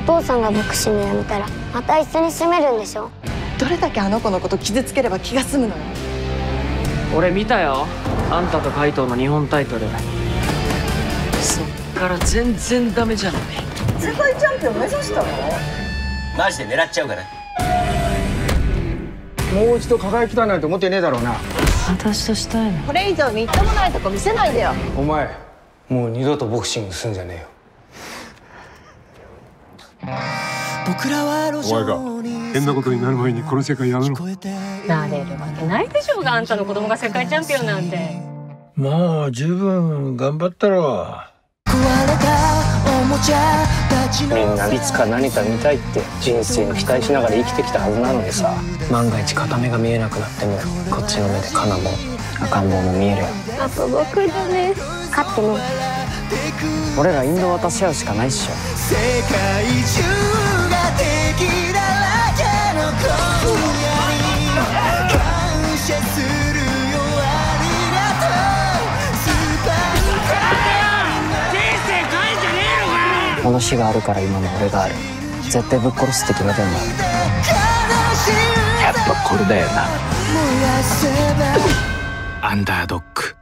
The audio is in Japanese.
父さんがボクシングやめたらまた一緒に住めるんでしょ？どれだけあの子のこと傷つければ気が済むのよ。俺見たよ。あんたと海藤の日本タイトル。そっから全然ダメじゃない。世界チャンピオン目指したの？マジで狙っちゃうから。もう一度輝きたいなんて思ってねえだろうな。私としたいの。これ以上みっともないとこ見せないでよ。お前もう二度とボクシングすんじゃねえよお前が変なことになる前にこの世界やめろなれるわけないでしょうがあんたの子供が世界チャンピオンなんて。もう十分頑張ったろ。みんないつか何か見たいって人生を期待しながら生きてきたはずなのにさ。万が一片目が見えなくなってもこっちの目でカナも赤ん坊も見えるよ。あと僕だね。勝ってね俺らインド渡し合うしかないっしょ。世界中が敵だらけの今夜に感謝するよありがとうスパイだよ!人生変えんじゃねえのかよこの日があるから今の俺がある。絶対ぶっ殺すって決めてんだ。やっぱこれだよな。アンダードック